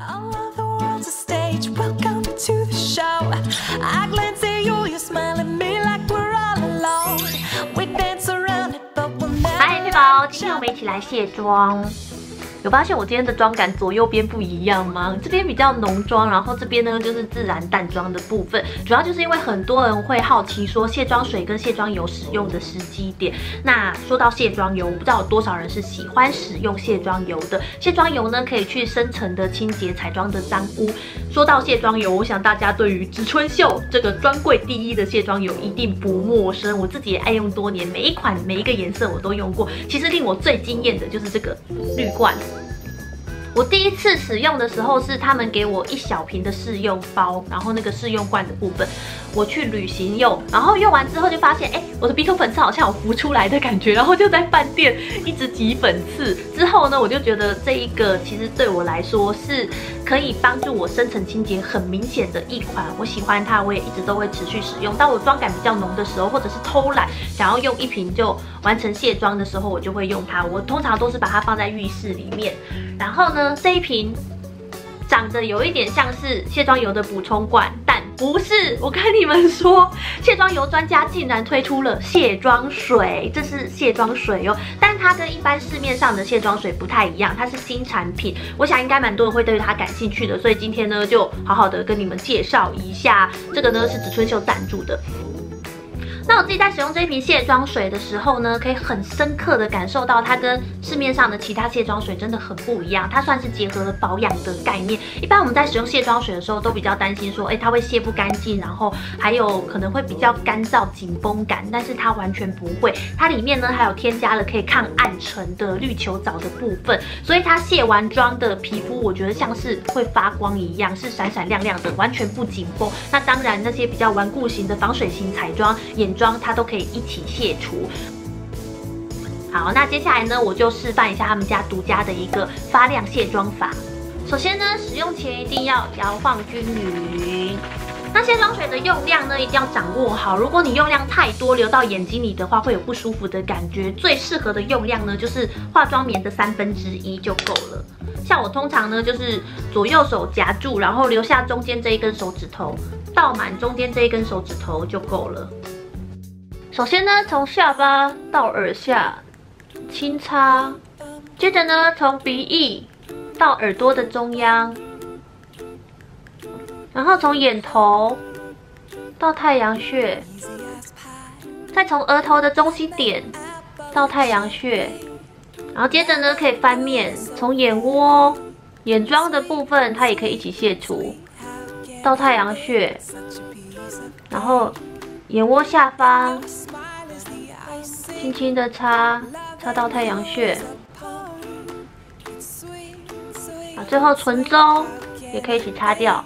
All of the world's a stage. Welcome to the show. I glance at you, you smile at me like we're all alone. We dance around it, but we'll 嗨， never 佩宝， let 今天我 it 们一起来卸妆。 有发现我今天的妆感左右边不一样吗？这边比较浓妆，然后这边呢就是自然淡妆的部分。主要就是因为很多人会好奇说卸妆水跟卸妆油使用的时机点。那说到卸妆油，我不知道有多少人是喜欢使用卸妆油的。卸妆油呢可以去深层的清洁彩妆的脏污。说到卸妆油，我想大家对于植村秀这个专柜第一的卸妆油一定不陌生。我自己也爱用多年，每一款每一个颜色我都用过。其实令我最惊艳的就是这个绿罐。我第一次使用的时候是他们给我一小瓶的试用包，然后那个试用罐的部分，我去旅行用，然后用完之后就发现，哎，我的鼻头粉刺好像有浮出来的感觉，然后就在饭店一直挤粉刺。之后呢，我就觉得这一个其实对我来说是可以帮助我深层清洁很明显的一款，我喜欢它，我也一直都会持续使用。当我妆感比较浓的时候，或者是偷懒想要用一瓶就完成卸妆的时候，我就会用它。我通常都是把它放在浴室里面，然后呢，这一瓶长得有一点像是卸妆油的补充罐，但不是。我跟你们说，卸妆油专家竟然推出了卸妆水，这是卸妆水哦，但它跟一般市面上的卸妆水不太一样，它是新产品。我想应该蛮多人会对它感兴趣的，所以今天呢，就好好的跟你们介绍一下。这个呢是植村秀赞助的。那我自己在使用这一瓶卸妆水的时候呢，可以很深刻的感受到它跟市面上的其他卸妆水真的很不一样。它算是结合了保养的概念。一般我们在使用卸妆水的时候，都比较担心说，哎，它会卸不干净，然后还有可能会比较干燥、紧绷感。但是它完全不会，它里面呢还有添加了可以抗暗沉的绿球藻的部分，所以它卸完妆的皮肤，我觉得像是会发光一样，是闪闪亮亮的，完全不紧绷。那当然，那些比较顽固型的防水型彩妆、眼妆，它都可以一起卸除。好，那接下来呢，我就示范一下他们家独家的一个发亮卸妆法。首先呢，使用前一定要摇晃均匀。那卸妆水的用量呢，一定要掌握好。如果你用量太多，流到眼睛里的话，会有不舒服的感觉。最适合的用量呢，就是化妆棉的三分之一就够了。像我通常呢，就是左右手夹住，然后留下中间这一根手指头，倒满中间这一根手指头就够了。首先呢，从下巴到耳下轻擦，接着呢，从鼻翼到耳朵的中央，然后从眼头到太阳穴，再从额头的中心点到太阳穴，然后接着呢，可以翻面，从眼窝、眼妆的部分，它也可以一起卸除到太阳穴，然后眼窝下方。轻轻的擦，擦到太阳穴，啊，最后唇周也可以一起擦掉。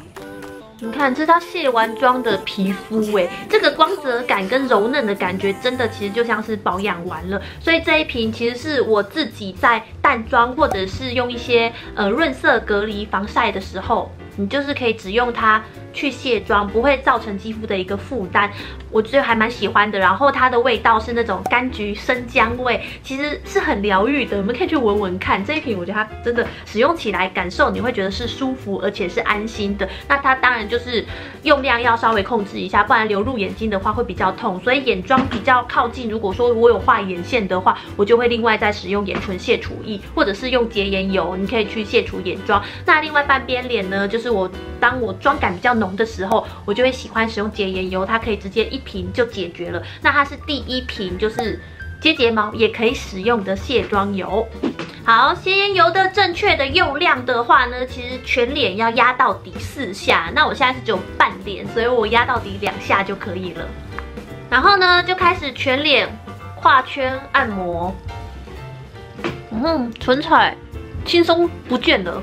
你看，这是它卸完妆的皮肤，哎，这个光泽感跟柔嫩的感觉，真的其实就像是保养完了。所以这一瓶其实是我自己在淡妆或者是用一些呃润色、隔离、防晒的时候，你就是可以只用它。去卸妆不会造成肌肤的一个负担，我觉得还蛮喜欢的。然后它的味道是那种柑橘生姜味，其实是很疗愈的。我们可以去闻闻看这一瓶，我觉得它真的使用起来感受你会觉得是舒服而且是安心的。那它当然就是用量要稍微控制一下，不然流入眼睛的话会比较痛。所以眼妆比较靠近，如果说我有画眼线的话，我就会另外再使用眼唇卸除液，或者是用洁颜油，你可以去卸除眼妆。那另外半边脸呢，就是我当我妆感比较浓的时候，我就会喜欢使用洁颜油，它可以直接一瓶就解决了。那它是第一瓶，就是接睫毛也可以使用的卸妆油。好，洁颜油的正确的用量的话呢，其实全脸要压到底四下。那我现在是只有半脸，所以我压到底两下就可以了。然后呢，就开始全脸画圈按摩。嗯，唇彩轻松不见了。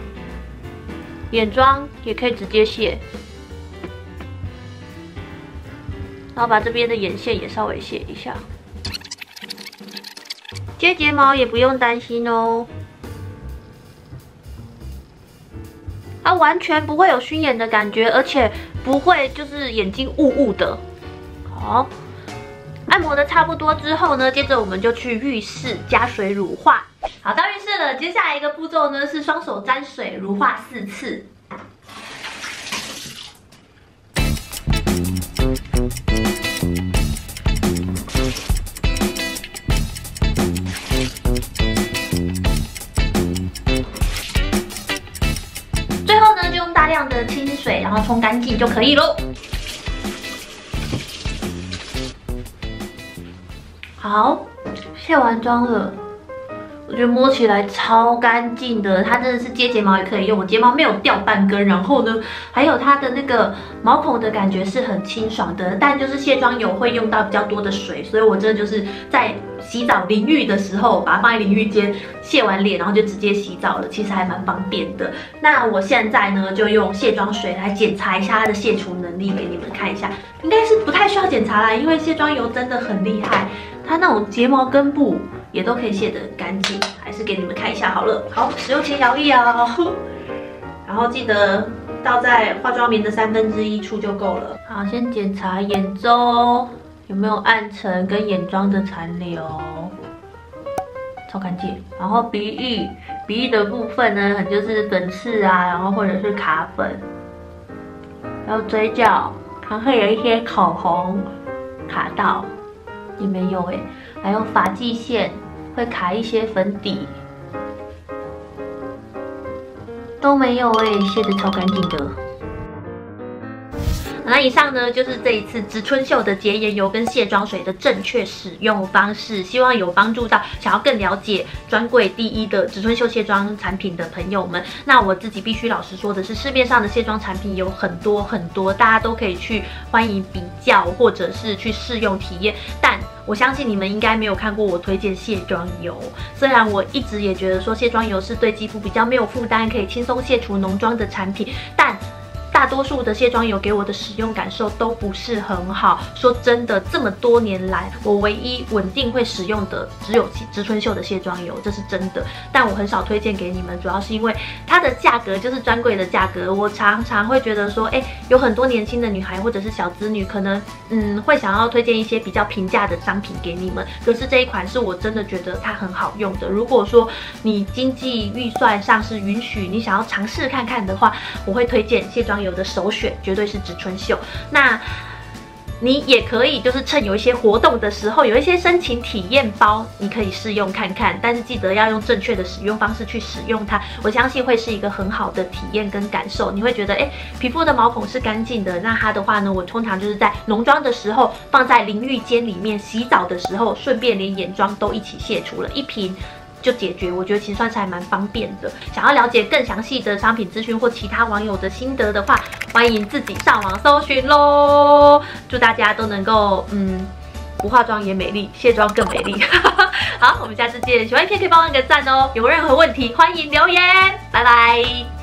眼妆也可以直接卸，然后把这边的眼线也稍微卸一下。接睫毛也不用担心哦，它完全不会有熏眼的感觉，而且不会就是眼睛雾雾的。好，按摩的差不多之后呢，接着我们就去浴室加水乳化。好，到浴室了。接下来一个步骤呢是双手沾水乳化四次。冲干净就可以喽。好，卸完妆了。我觉得摸起来超干净的，它真的是接睫毛也可以用，我睫毛没有掉半根。然后呢，还有它的那个毛孔的感觉是很清爽的，但就是卸妆油会用到比较多的水，所以我真的就是在洗澡淋浴的时候，把它放在淋浴间卸完脸，然后就直接洗澡了，其实还蛮方便的。那我现在呢，就用卸妆水来检查一下它的卸除能力，给你们看一下，应该是不太需要检查啦，因为卸妆油真的很厉害，它那种睫毛根部。也都可以卸得很干净，还是给你们看一下好了。好，使用前摇一摇，然后记得倒在化妆棉的三分之一处就够了。好，先检查眼周有没有暗沉跟眼妆的残留，超干净。然后鼻翼，鼻翼的部分呢，很就是粉刺啊，然后或者是卡粉。然后嘴角还会有一些口红卡到，也没有哎。还有发际线会卡一些粉底，都没有哎，卸的超干净的。那以上呢，就是这一次植村秀的洁颜油跟卸妆水的正确使用方式，希望有帮助到想要更了解专柜第一的植村秀卸妆产品的朋友们。那我自己必须老实说的是，市面上的卸妆产品有很多很多，大家都可以去欢迎比较，或者是去试用体验。但我相信你们应该没有看过我推荐卸妆油，虽然我一直也觉得说卸妆油是对肌肤比较没有负担，可以轻松卸除浓妆的产品，但。大多数的卸妆油给我的使用感受都不是很好。说真的，这么多年来，我唯一稳定会使用的只有植村秀的卸妆油，这是真的。但我很少推荐给你们，主要是因为它的价格就是专柜的价格。我常常会觉得说，哎，有很多年轻的女孩或者是小资女，可能嗯会想要推荐一些比较平价的商品给你们。可是这一款是我真的觉得它很好用的。如果说你经济预算上是允许，你想要尝试看看的话，我会推荐卸妆油。的首选绝对是植村秀，那你也可以就是趁有一些活动的时候，有一些申请体验包，你可以试用看看，但是记得要用正确的使用方式去使用它，我相信会是一个很好的体验跟感受。你会觉得，哎，皮肤的毛孔是干净的。那它的话呢，我通常就是在浓妆的时候放在淋浴间里面洗澡的时候，顺便连眼妆都一起卸除了一瓶。就解决，我觉得其实算是还蛮方便的。想要了解更详细的商品资讯或其他网友的心得的话，欢迎自己上网搜寻喽。祝大家都能够，嗯，不化妆也美丽，卸妆更美丽。好，我们下次见。喜欢影片可以帮我按个赞哦。有任何问题欢迎留言，拜拜。